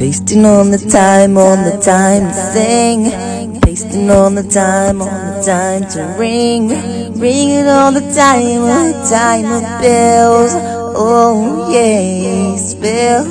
Pasting on the time, on the time to sing. Pasting on the time, on the time to ring. Ringing all the time, on the time of bells. Oh yeah, spell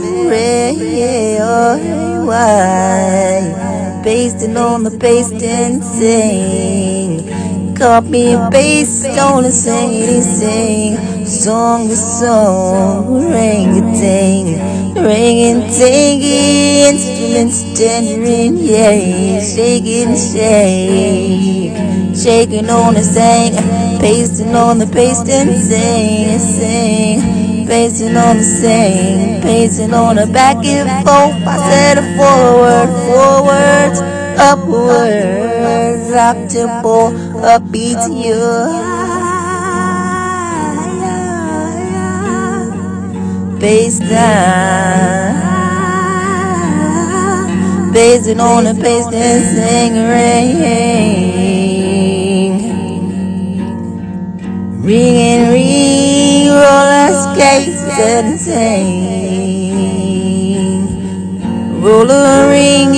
oh why? Pasting on the pasting, sing. Copy and paste, don't sing anything. Song to song, ring a ting. Ringing, singing, instruments tendering, yeah, shaking, shake, shaking on the sing, pasting on the pasting, sing, sing, pasting on the sing, pasting on the back and forth. I said forward, forwards, upwards, up tempo, upbeat you. Bass down, basing on a bass dancing ring, ring and ring, roller skates and sing, roller ring,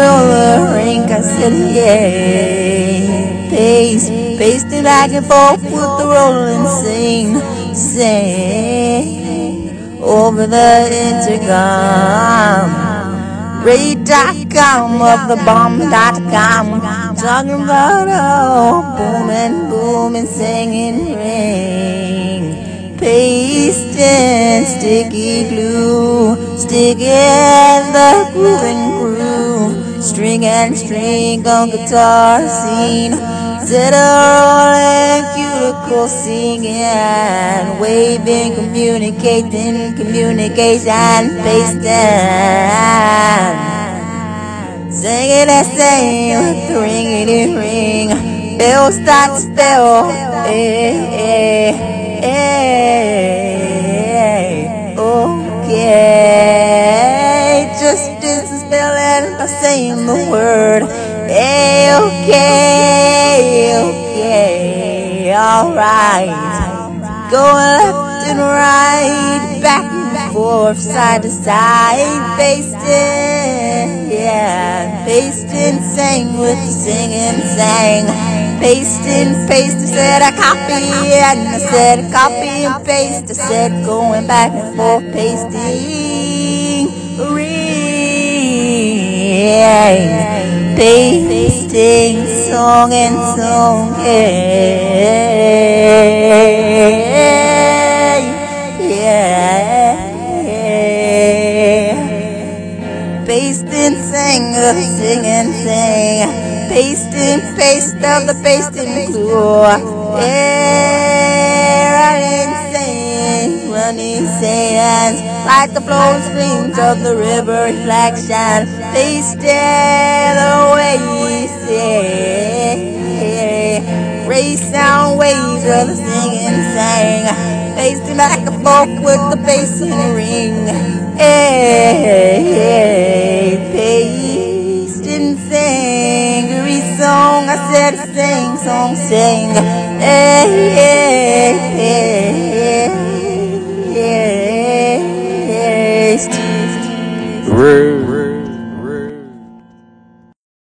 roller ring, I said yeah, bass, basting back and forth with the rolling sing, sing. Over the intercom. Ray.com of the bomb.com. Talking about oh, booming, booming, singing ring. Paste and sticky glue, sticking the groove and groove. String and string on guitar scene. Set a rolling cuticle singing, waving, communicating, communication, pasting. Singing that same, ringing ring, bell start spell, eh, eh, eh, okay, just is spelling by saying the word, eh, okay, okay, alright, going left and right, back and forth, side to side, pasting, pasting, sang with the singing, sang. Pasting, paste, I said I copy, and I said copy and paste, I said going back and forth, pasting, ring, pasting, song and song, yeah, yeah. Pasting, sing, sing and sing. Pasting, paste of the pasting. Yeah, running sing, running sands, like the flowing streams of the river reflection. Pasting away, say. Race sound waves of the singing sang. Pasting back and forth with the bass and ring. Hey, hey, Song, I said sing, song, sing. Hey, hey, hey.